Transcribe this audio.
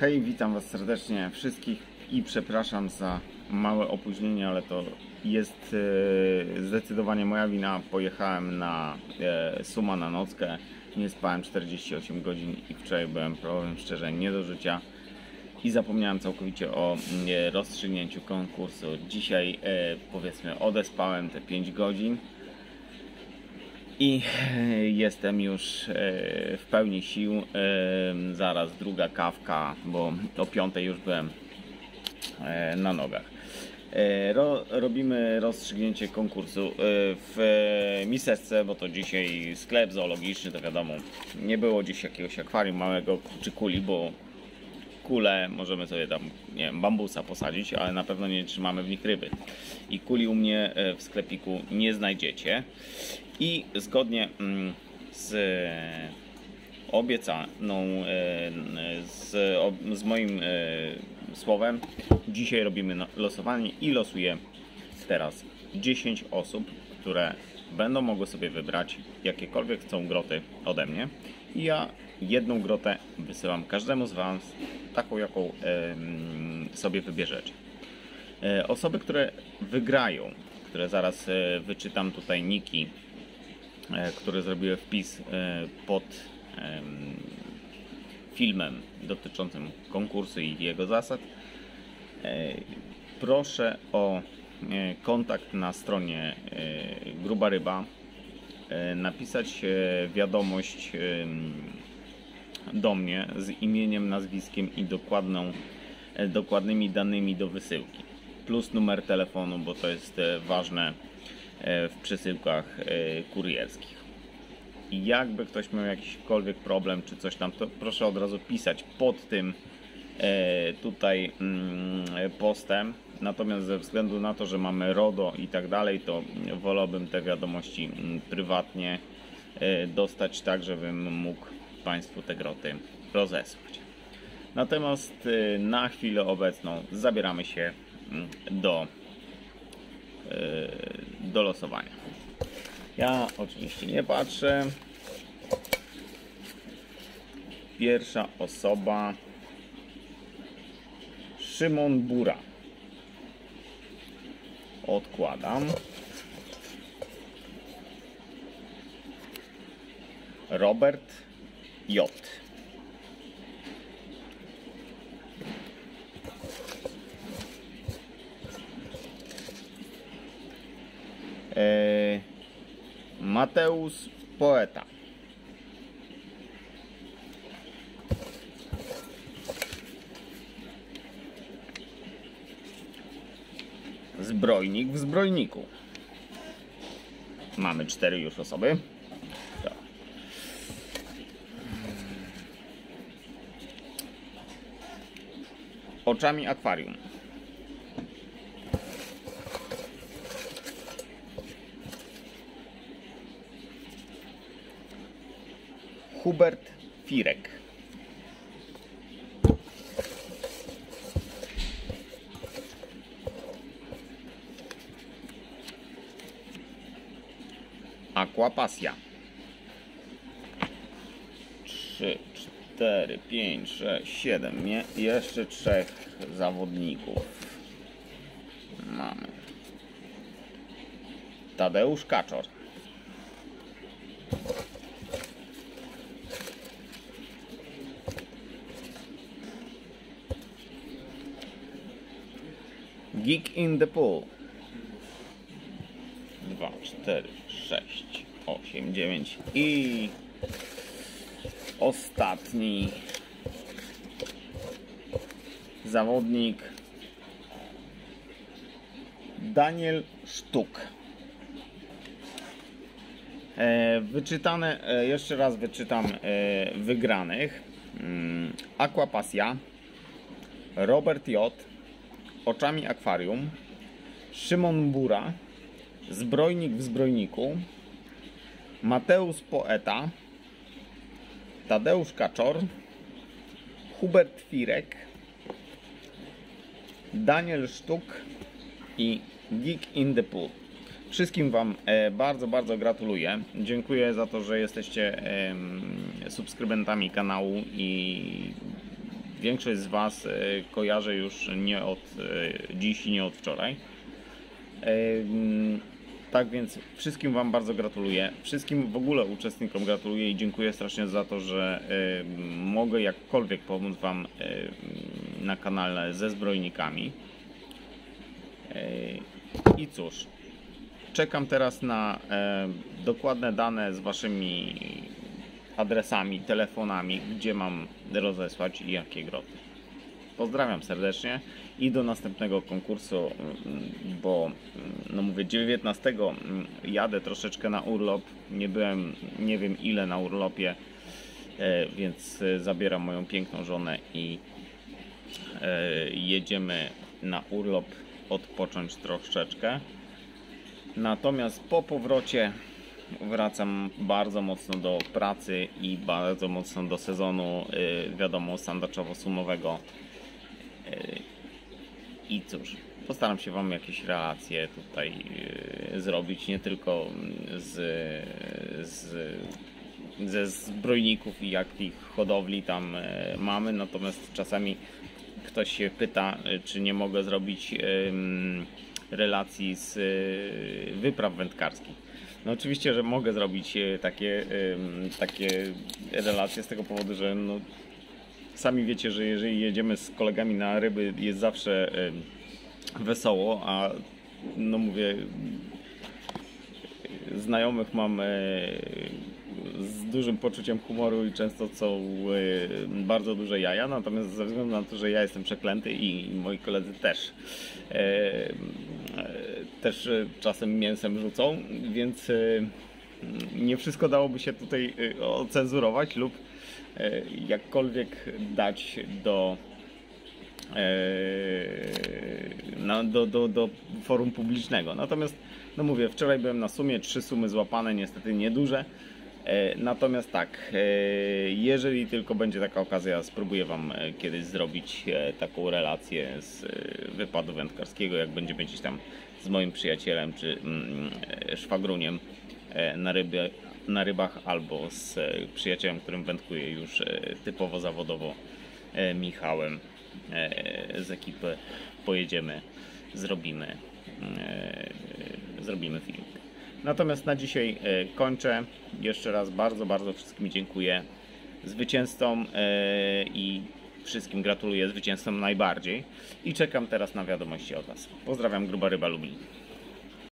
Hej, witam Was serdecznie wszystkich i przepraszam za małe opóźnienie, ale to jest e, zdecydowanie moja wina. Pojechałem na e, Suma na nockę, nie spałem 48 godzin i wczoraj byłem, powiem szczerze, nie do życia i zapomniałem całkowicie o e, rozstrzygnięciu konkursu. Dzisiaj powiedzmy odespałem te 5 godzin i e, jestem już e, w pełni sił. E, Zaraz druga kawka, bo o piątej już byłem na nogach. Ro, robimy rozstrzygnięcie konkursu w miseczce, bo to dzisiaj sklep zoologiczny, to wiadomo, nie było dziś jakiegoś akwarium małego czy kuli, bo kule możemy sobie tam, nie wiem, bambusa posadzić, ale na pewno nie trzymamy w nich ryby. I kuli u mnie e, w sklepiku nie znajdziecie. I zgodnie mm, z e, obiecaną, e, z, z moim słowem, dzisiaj robimy no- losowanie i losuję teraz 10 osób, które będą mogły sobie wybrać jakiekolwiek chcą groty ode mnie. I ja jedną grotę wysyłam każdemu z Was, taką jaką sobie wybierzecie. E, Osoby, które wygrają, które zaraz e, wyczytam tutaj niki, e, które zrobiły wpis pod em, filmem dotyczącym konkursu i jego zasad, proszę o kontakt na stronie Gruba Ryba, napisać wiadomość do mnie z imieniem, nazwiskiem i dokładną, e, dokładnymi danymi do wysyłki. Plus numer telefonu, bo to jest e, ważne e, w przesyłkach kurierskich. I jakby ktoś miał jakikolwiek problem czy coś tam, to proszę od razu pisać pod tym tutaj mm, postem. Natomiast ze względu na to, że mamy RODO i tak dalej, to wolałbym te wiadomości mm, prywatnie dostać tak, żebym mógł Państwu te groty rozesłać. Natomiast e, na chwilę obecną zabieramy się mm, do, e, do losowania. Ja oczywiście nie patrzę. Pierwsza osoba Szymon Bura. Odkładam. Robert J. E, Mateusz Poeta. Zbrojnik w zbrojniku. Mamy cztery już osoby. Oczami akwarium. Hubert Firek. Aquapasja. 3, 4, 5, 6, 7. Nie, jeszcze trzech zawodników. Mamy. Tadeusz Kaczor. Geek in the Pool. 2, 4, 6, 8, 9 i ostatni zawodnik Daniel Sztuk. E, wyczytane, e, jeszcze raz wyczytam e, wygranych. Mm, Aquapasja, Robert J, Oczami Akwarium, Szymon Bura, Zbrojnik w Zbrojniku, Mateusz Poeta, Tadeusz Kaczor, Hubert Firek, Daniel Sztuk i Geek in the Pool. Wszystkim Wam e, bardzo, bardzo gratuluję. Dziękuję za to, że jesteście subskrybentami kanału i większość z Was e, kojarzę już nie od e, dziś i nie od wczoraj. Tak więc wszystkim Wam bardzo gratuluję. Wszystkim w ogóle uczestnikom gratuluję i dziękuję strasznie za to, że mogę jakkolwiek pomóc Wam na kanale ze zbrojnikami. E, I cóż, czekam teraz na dokładne dane z Waszymi adresami, telefonami, gdzie mam rozesłać i jakie groty. Pozdrawiam serdecznie i do następnego konkursu, mm, bo mm, no mówię 19 mm, jadę troszeczkę na urlop. Nie byłem nie wiem ile na urlopie, e, więc e, zabieram moją piękną żonę i e, jedziemy na urlop odpocząć troszeczkę. Natomiast po powrocie wracam bardzo mocno do pracy i bardzo mocno do sezonu, wiadomo, sandaczowo-sumowego. Y, I cóż, postaram się Wam jakieś relacje tutaj y, zrobić, nie tylko z, z, ze zbrojników i jakich hodowli tam y, mamy, natomiast czasami ktoś się pyta, czy nie mogę zrobić relacji z wypraw wędkarskich. No oczywiście, że mogę zrobić e, takie, takie relacje z tego powodu, że no, sami wiecie, że jeżeli jedziemy z kolegami na ryby jest zawsze wesoło, a no mówię, znajomych mam e, z dużym poczuciem humoru i często są e, bardzo duże jaja, natomiast ze względu na to, że ja jestem przeklęty i moi koledzy też e, też czasem mięsem rzucą, więc nie wszystko dałoby się tutaj e, ocenzurować lub e, jakkolwiek dać do e, na, do, do, do forum publicznego. Natomiast, no mówię, wczoraj byłem na sumie, trzy sumy złapane, niestety nieduże. E, Natomiast tak, e, jeżeli tylko będzie taka okazja, spróbuję Wam e, kiedyś zrobić taką relację z wypadu wędkarskiego, jak będziemy gdzieś tam z moim przyjacielem czy mm, szwagruniem na, ryby, na rybach albo z e, przyjacielem, którym wędkuję już e, typowo zawodowo, e, Michałem e, z ekipy. Pojedziemy, zrobimy, e, zrobimy film. Natomiast na dzisiaj e, kończę. Jeszcze raz bardzo, bardzo wszystkim dziękuję zwycięzcom e, i wszystkim gratuluję zwycięzcom najbardziej. I czekam teraz na wiadomości od Was. Pozdrawiam, Gruba Ryba Lublin.